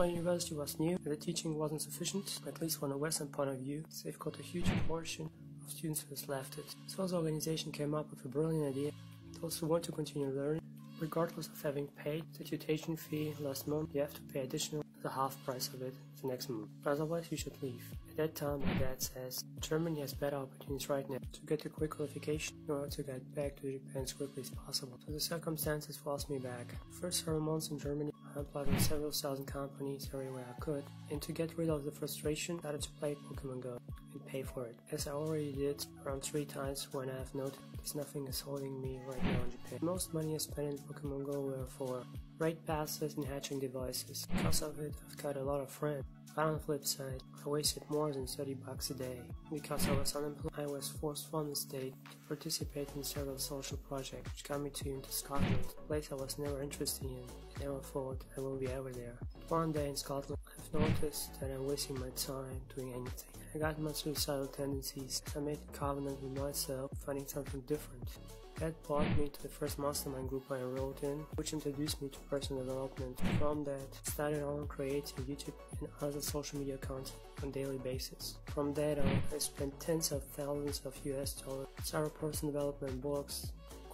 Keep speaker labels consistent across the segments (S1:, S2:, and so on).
S1: my university was new and the teaching wasn't sufficient, at least from a Western point of view, they've got a huge portion of students who has left it. So the organization came up with a brilliant idea. Those who want to continue learning, regardless of having paid the tuition fee last month, you have to pay additional the half price of it the next month. Otherwise you should leave. At that time my dad says Germany has better opportunities right now to get a quick qualification in order to get back to Japan as quickly as possible. So the circumstances forced me back. First several months in Germany I with several thousand companies everywhere I could, and to get rid of the frustration, I started to play Pokemon Go and pay for it, as I already did around three times when I have noticed nothing is holding me right now in Japan. Most money I spent in Pokemon Go were for raid passes and hatching devices. Because of it, I've got a lot of friends. But on the flip side, I wasted more than 30 bucks a day. Because I was unemployed, I was forced from the state to participate in several social projects, which got me to into Scotland, a place I was never interested in. I never thought I will be ever there. One day in Scotland, Noticed that I'm wasting my time doing anything. I got my suicidal tendencies. I made a covenant with myself, finding something different. That brought me to the first mastermind group I enrolled in, which introduced me to personal development. From that, started on creating YouTube and other social media content on daily basis. From that on, I spent tens of thousands of US dollars, several personal development books,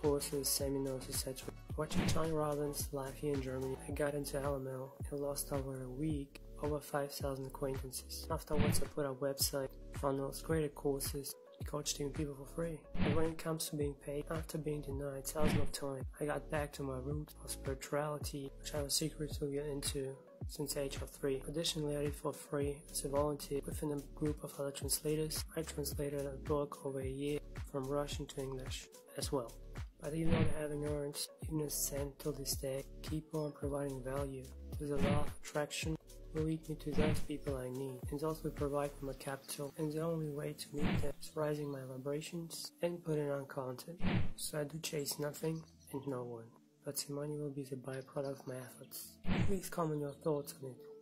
S1: courses, seminars, etc. Watching Tony Robbins live here in Germany, I got into LML and lost over a week over 5,000 acquaintances. Afterwards, I put a website, funnels, created courses, coaching people for free. But when it comes to being paid, after being denied thousands of times, I got back to my roots of spirituality, which I was secretly get into since age of 3. Additionally, I did for free as a volunteer within a group of other translators. I translated a book over a year from Russian to English as well. But even not having earned even a cent till this day, keep on providing value. There's a law of attraction will lead me to those people I need and also provide them a capital and the only way to meet them is rising my vibrations and putting on content. So I do chase nothing and no one, but the money will be the byproduct of my efforts. Please comment your thoughts on it.